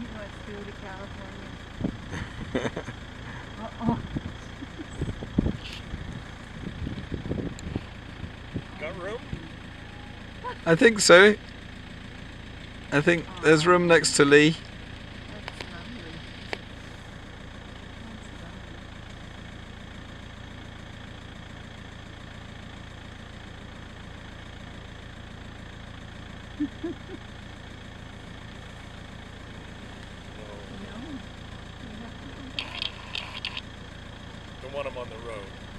He wants to to California. Uh-oh. Got room? I think so. I think there's room next to Lee. one of them on the road.